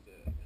Just. Uh,